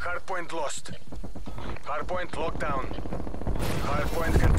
Hardpoint lost. Hardpoint locked down. Hardpoint.